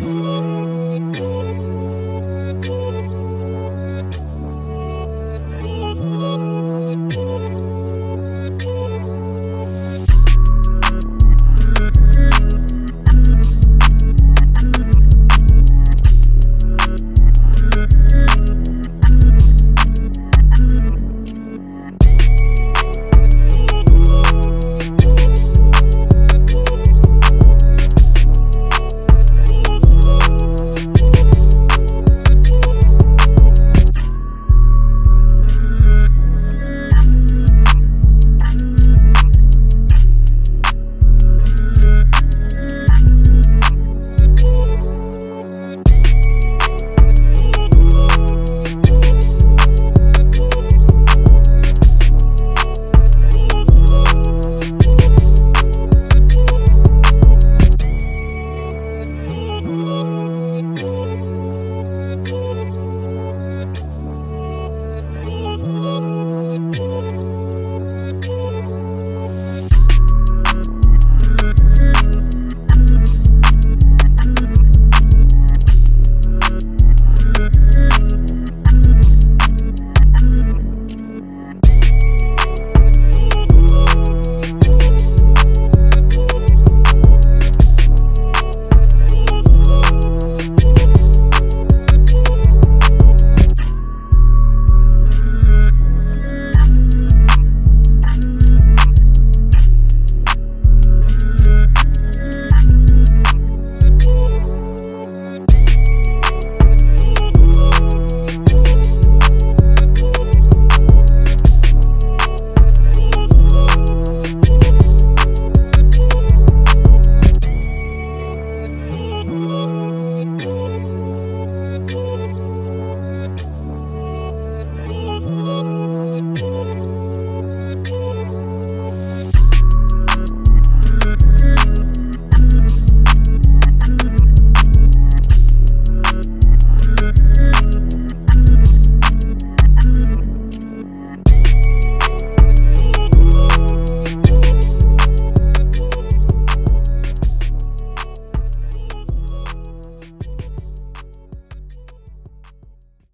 lives.